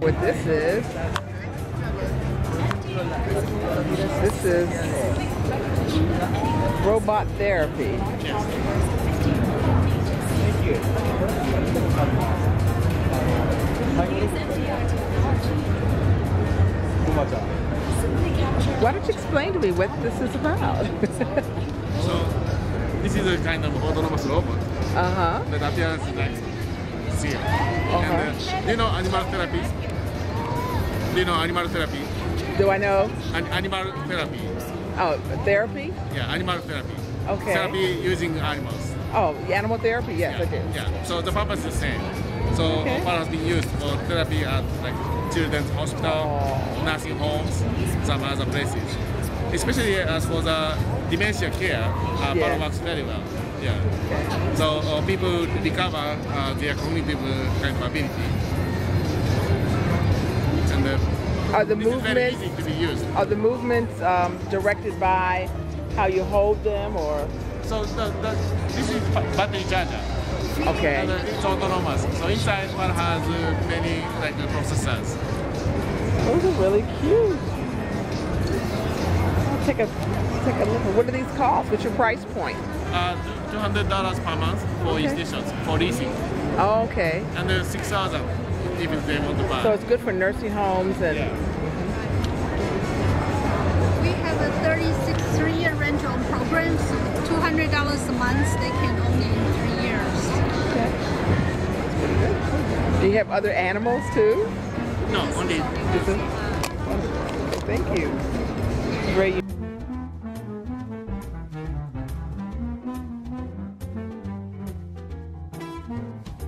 What this is, this is robot therapy. Why don't you explain to me what this is about? So this is a kind of autonomous robot uh-huh. that appears like seal. And uh, you know animal therapy? Do you know animal therapy? Do I know? An animal therapy. Oh, therapy? Yeah, animal therapy. Okay. Therapy using animals. Oh, animal therapy? Yes, yeah. I do. Yeah. So the purpose is the same. So Okay. what has been used for therapy at like children's hospital, Oh. nursing homes, some other places. Especially as for the dementia care, uh, Yeah. works very well. Yeah. So uh, people recover uh, their cognitive uh, kind of ability. Are the this movements easy to be used. are the movements um, directed by how you hold them or So the, the, this is ba- battery charger. okay? And uh, it's autonomous. So inside one has uh, many like processors. Those are really cute. I'll take a take a look. What do these cost? What's your price point? Uh, two hundred dollars per month for Okay. stations for leasing, Oh, okay. and uh, six thousand if they want to buy. So it's good for nursing homes and yeah. We have a 36 three-year rental program, so $200 a month, they can own it in three years. Okay. do you have other animals too? No, only This is- Thank you.